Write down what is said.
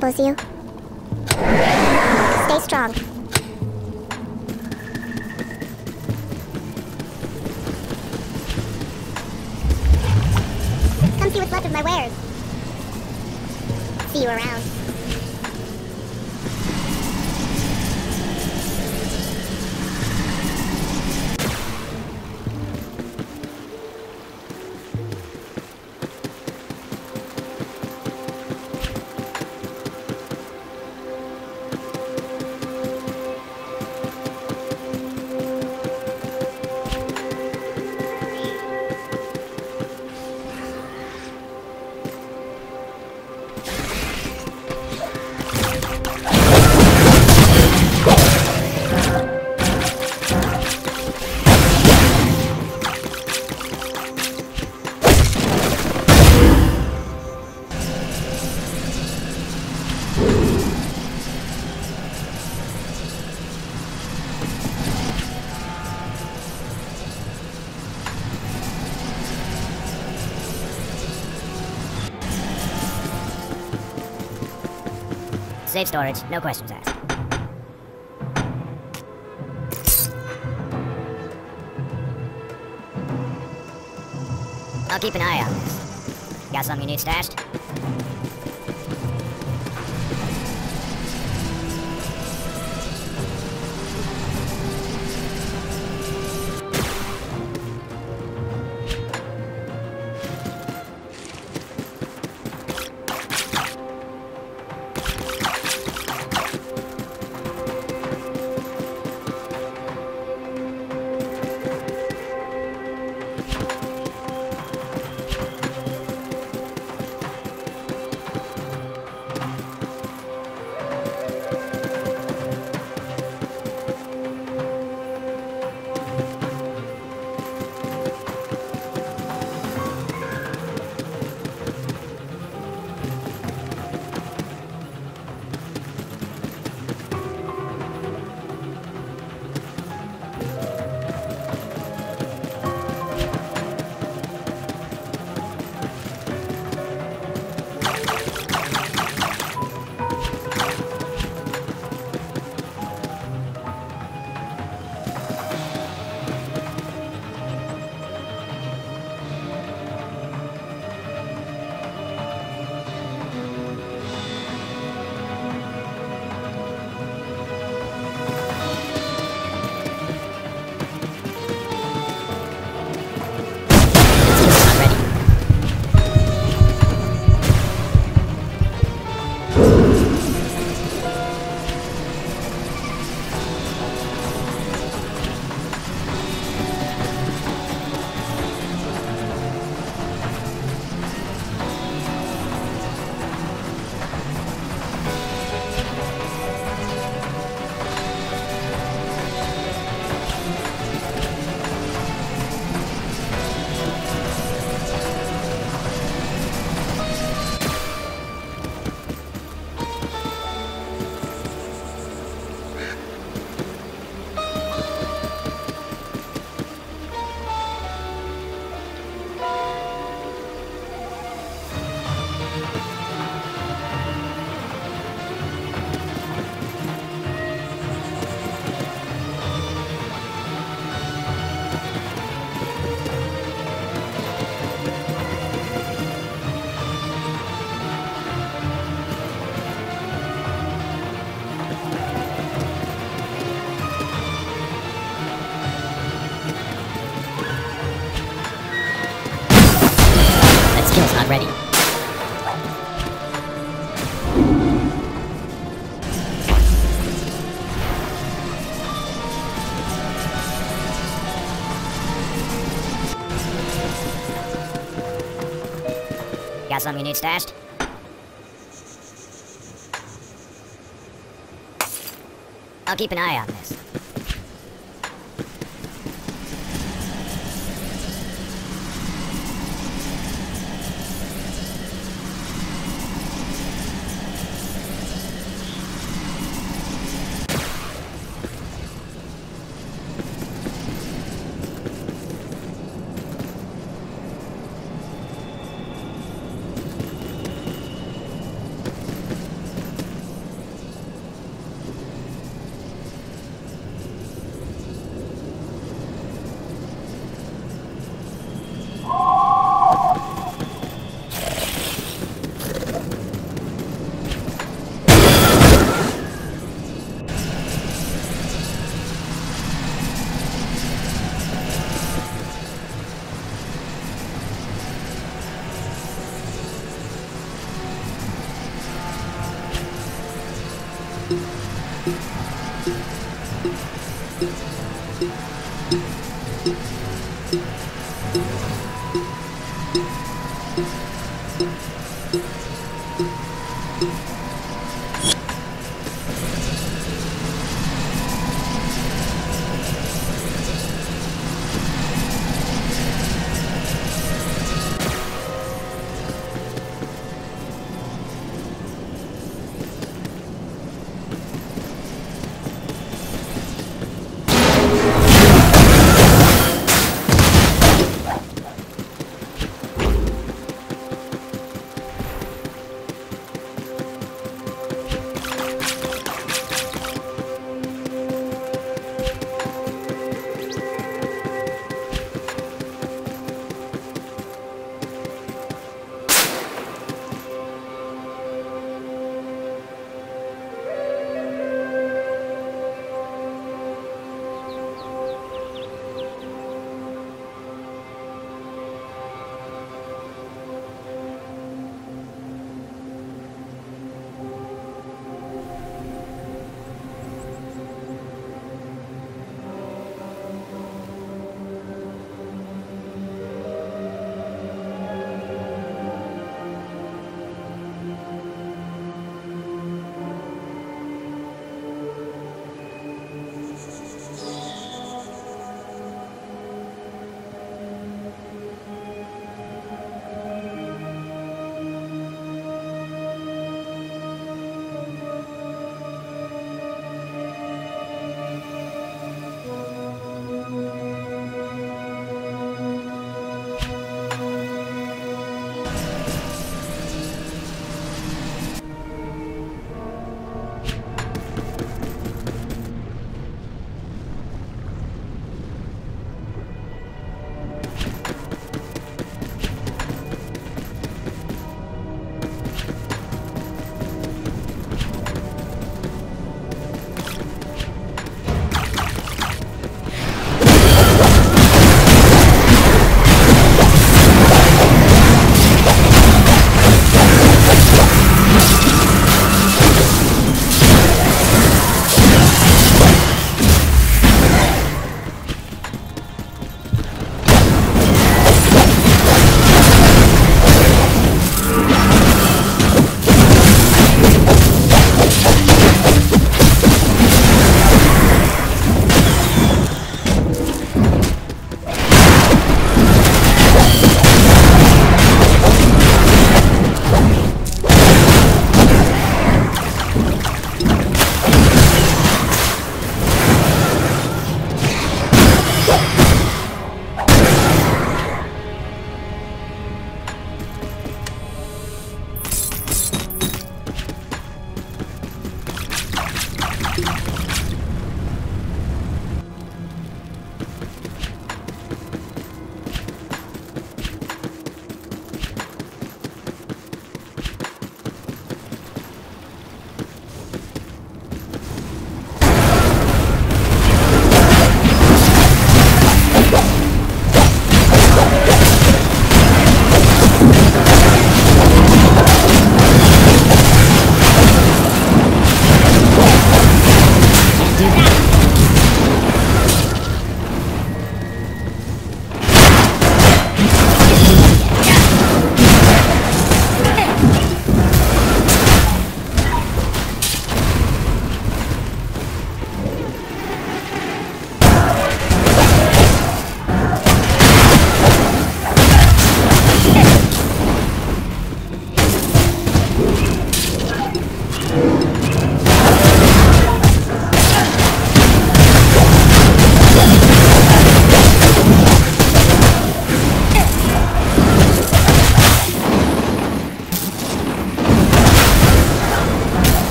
troubles you. Stay strong. Come see what's left of my wares. See you around. Safe storage, no questions asked. I'll keep an eye on this. Got something you need stashed? Something you need stashed? I'll keep an eye on this.